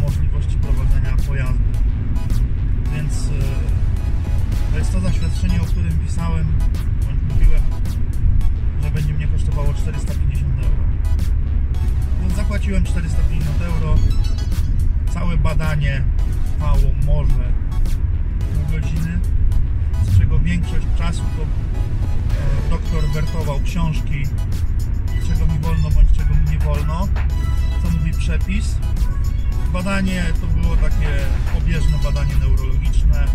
możliwości prowadzenia pojazdu. Więc e, to jest to zaświadczenie, o którym pisałem bądź mówiłem, że będzie mnie kosztowało 450 euro. Więc zapłaciłem 450 euro. Całe badanie trwało może pół godziny, z czego większość czasu to e, doktor wertował książki, czego mi wolno bądź czego mi nie wolno, co mówi przepis Badanie to było takie pobieżne badanie neurologiczne.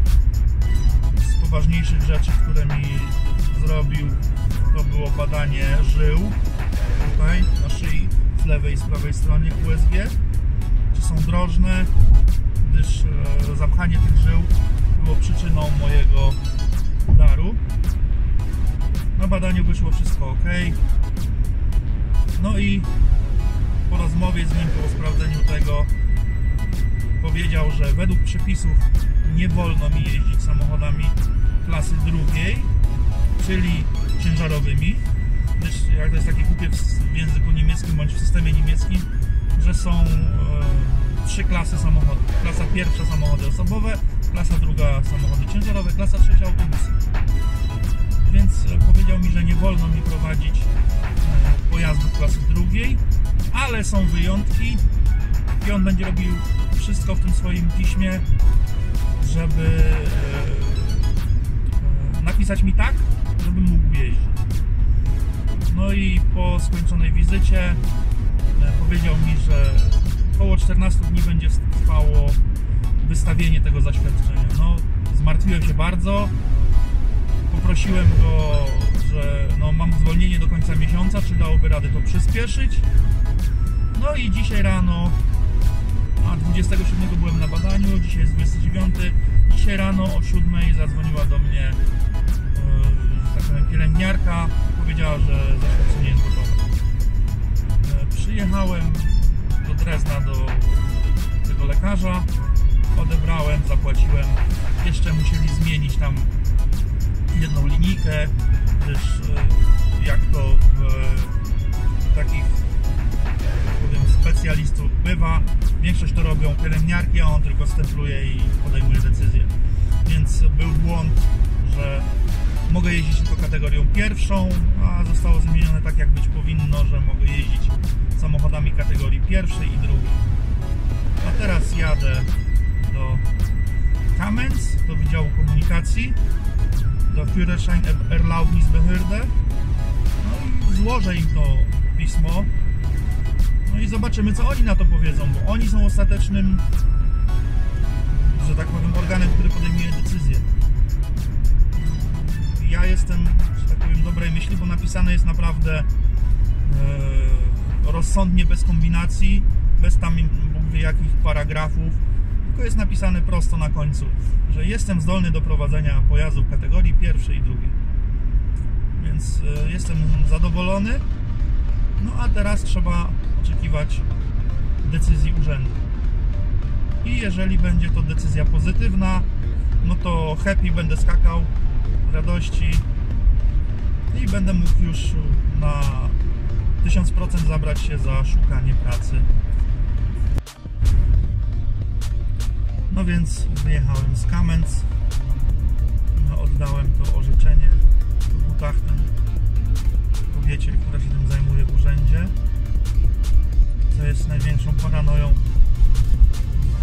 Z poważniejszych rzeczy, które mi zrobił, to było badanie żył tutaj na szyi, z lewej i z prawej stronie USG, czy są drożne, gdyż e, zapchanie tych żył było przyczyną mojego daru. Na badaniu wyszło wszystko ok. No i po rozmowie z nim, po sprawdzeniu tego, powiedział, że według przepisów nie wolno mi jeździć samochodami klasy drugiej, czyli ciężarowymi, gdyż jak to jest takie głupie w języku niemieckim bądź w systemie niemieckim, że są e, trzy klasy samochodów. Klasa pierwsza samochody osobowe, klasa druga samochody ciężarowe, klasa trzecia autobusy. Więc e, powiedział mi, że nie wolno mi prowadzić e, pojazdów klasy drugiej, ale są wyjątki i on będzie robił wszystko w tym swoim piśmie, żeby e, napisać mi tak, żebym mógł jeździć. No i po skończonej wizycie e, powiedział mi, że około 14 dni będzie trwało wystawienie tego zaświadczenia. No, zmartwiłem się bardzo. Poprosiłem go, że no, mam zwolnienie do końca miesiąca, czy dałoby radę to przyspieszyć. No i dzisiaj rano, 27 byłem na badaniu, dzisiaj jest 29. Dzisiaj rano o 7 zadzwoniła do mnie że tak pielęgniarka i powiedziała, że zaświadczenie jest gotowe. E, Przyjechałem do Drezna do tego lekarza, odebrałem, zapłaciłem. Jeszcze musieli zmienić tam jedną linijkę, gdyż e, jak to w takich powiem specjalistów bywa, większość to robią pielęgniarki, a on tylko stempluje i podejmuje decyzję. Więc był błąd, że mogę jeździć tylko kategorią pierwszą, a zostało zmienione tak jak być powinno, że mogę jeździć samochodami kategorii pierwszej i drugiej. A teraz jadę do Kamenz, do Wydziału Komunikacji, do Führerschein Erlaubnisbehörde. No i złożę im to pismo. No i zobaczymy, co oni na to powiedzą, bo oni są ostatecznym, że tak powiem, organem, który podejmuje decyzję. Ja jestem, że tak powiem, dobrej myśli, bo napisane jest naprawdę e, rozsądnie, bez kombinacji, bez tam Bóg wie jakich paragrafów, tylko jest napisane prosto na końcu, że jestem zdolny do prowadzenia pojazdów kategorii pierwszej i drugiej. Więc e, jestem zadowolony. No a teraz trzeba oczekiwać decyzji urzędu. I jeżeli będzie to decyzja pozytywna, no to happy będę skakał radości i będę mógł już na 1000% zabrać się za szukanie pracy. No więc wyjechałem z Kamenz, no, oddałem to orzeczenie w butach ten kobiecie, która się tym zajmuje w urzędzie, co jest największą paranoją.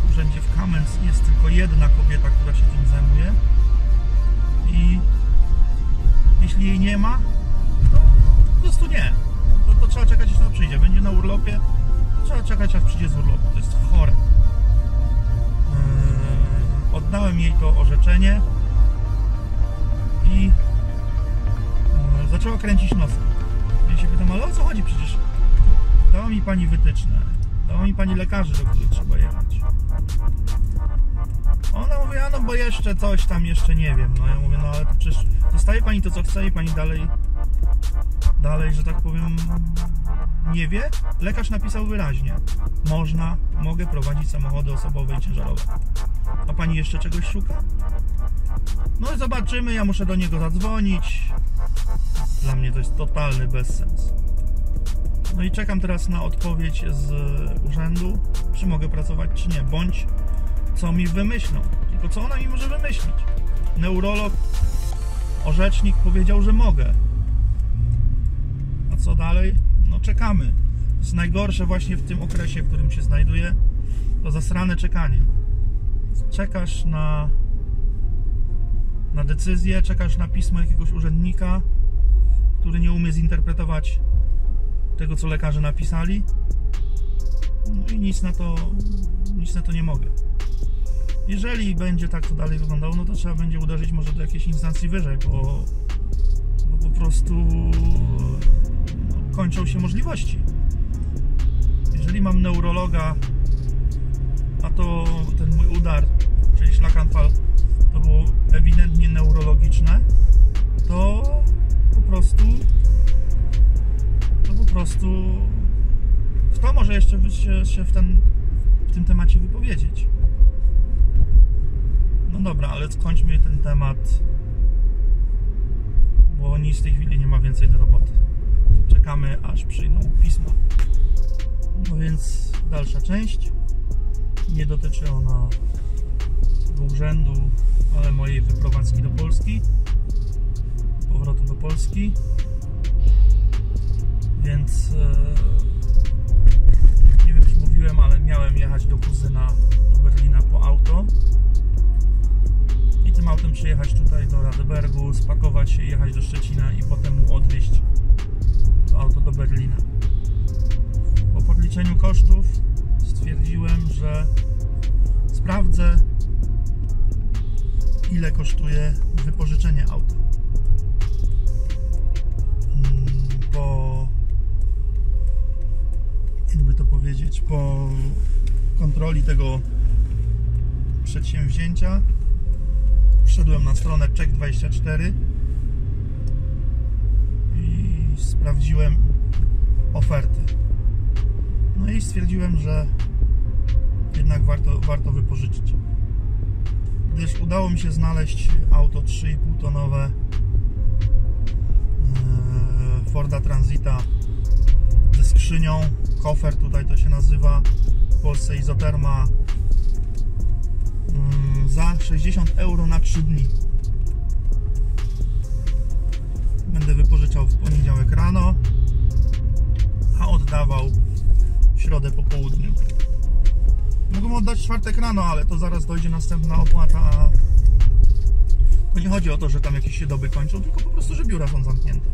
W urzędzie w Kamenz jest tylko jedna kobieta, która się tym zajmuje i jeśli jej nie ma, to po prostu nie. To, to trzeba czekać, aż ona przyjdzie. Będzie na urlopie, to trzeba czekać, aż przyjdzie z urlopu. To jest chore. Yy, oddałem jej to orzeczenie i yy, zaczęła kręcić nosem. Ale o co chodzi przecież? Dała mi pani wytyczne. Dała mi pani lekarzy, do których trzeba jechać. Ona mówi, a no bo jeszcze coś tam, jeszcze nie wiem. No ja mówię, no ale to przecież dostaje pani to, co chce i pani dalej, dalej, że tak powiem, nie wie. Lekarz napisał wyraźnie, można, mogę prowadzić samochody osobowe i ciężarowe. A pani jeszcze czegoś szuka? No i zobaczymy, ja muszę do niego zadzwonić. Dla mnie to jest totalny bezsens. No i czekam teraz na odpowiedź z urzędu, czy mogę pracować, czy nie, bądź co mi wymyślą. Tylko co ona mi może wymyślić? Neurolog Orzecznik powiedział, że mogę. A co dalej? No czekamy. Jest najgorsze właśnie w tym okresie, w którym się znajduję. To zasrane czekanie. Czekasz na na decyzję, czekasz na pismo jakiegoś urzędnika, który nie umie zinterpretować tego, co lekarze napisali. No i nic na to, nic na to nie mogę. Jeżeli będzie tak to dalej wyglądało, no to trzeba będzie uderzyć może do jakiejś instancji wyżej, bo, bo po prostu no, kończą się możliwości. Jeżeli mam neurologa, a to ten mój udar, czyli szlakanfal, to było ewidentnie neurologiczne, to po prostu prostu kto może jeszcze się, się w, ten, w tym temacie wypowiedzieć? No dobra, ale skończmy ten temat, bo nic w tej chwili nie ma więcej do roboty. Czekamy, aż przyjdą pisma. No więc dalsza część. Nie dotyczy ona urzędu, ale mojej wyprowadzki do Polski, powrotu do Polski. Więc e, nie wiem, czy mówiłem, ale miałem jechać do kuzyna do Berlina po auto i tym autem przyjechać tutaj do Radebergu, spakować się, jechać do Szczecina i potem mu odwieźć to auto do Berlina. Po podliczeniu kosztów stwierdziłem, że sprawdzę ile kosztuje wypożyczenie auta. Kontroli tego przedsięwzięcia. Wszedłem na stronę Check24 i sprawdziłem oferty. No i stwierdziłem, że jednak warto, warto wypożyczyć. Gdyż udało mi się znaleźć auto 3,5 tonowe e, Forda Transita ze skrzynią, kofer tutaj to się nazywa, Polsce Izoterma mm, za 60 euro na 3 dni. Będę wypożyczał w poniedziałek rano, a oddawał w środę po południu. Mógłbym oddać czwartek rano, ale to zaraz dojdzie następna opłata. To nie chodzi o to, że tam jakieś się doby kończą, tylko po prostu, że biura są zamknięte.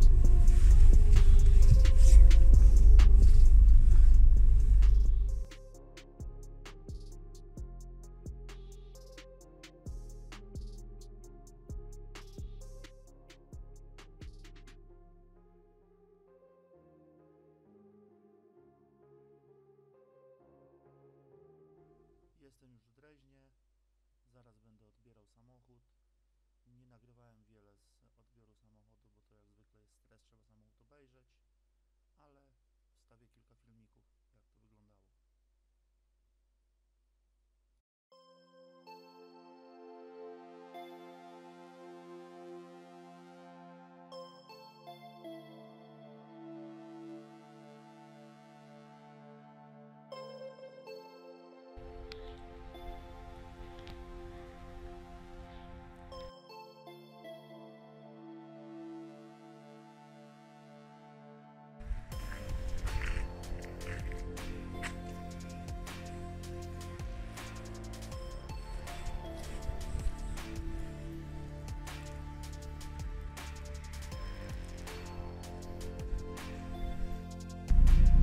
Obejrzeć, ale wstawię kilka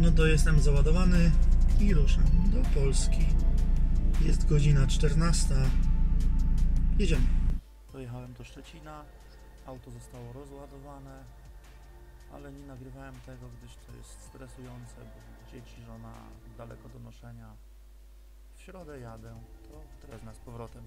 No to jestem załadowany i ruszam do Polski. Jest godzina 14. Jedziemy. Dojechałem do Szczecina. Auto zostało rozładowane, ale nie nagrywałem tego, gdyż to jest stresujące, bo dzieci, żona daleko do noszenia. W środę jadę, to teraz z powrotem.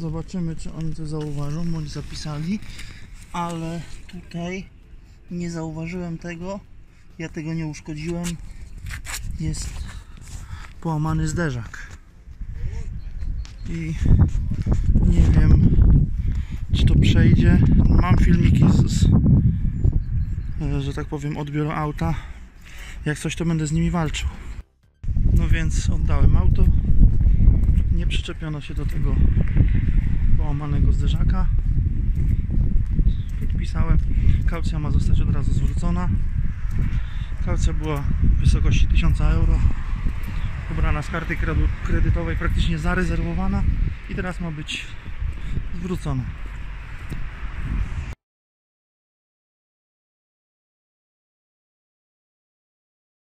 Zobaczymy, czy oni to zauważą, bądź zapisali. Ale tutaj nie zauważyłem tego. Ja tego nie uszkodziłem. Jest połamany zderzak. I nie wiem, czy to przejdzie. Mam filmiki z, e, że tak powiem, odbioru auta. Jak coś, to będę z nimi walczył. No więc oddałem auto. Nie przyczepiono się do tego połamanego zderzaka. Podpisałem. Kaucja ma zostać od razu zwrócona. Kaucja była w wysokości 1000 euro. Pobrana z karty kredytowej, praktycznie zarezerwowana i teraz ma być zwrócona.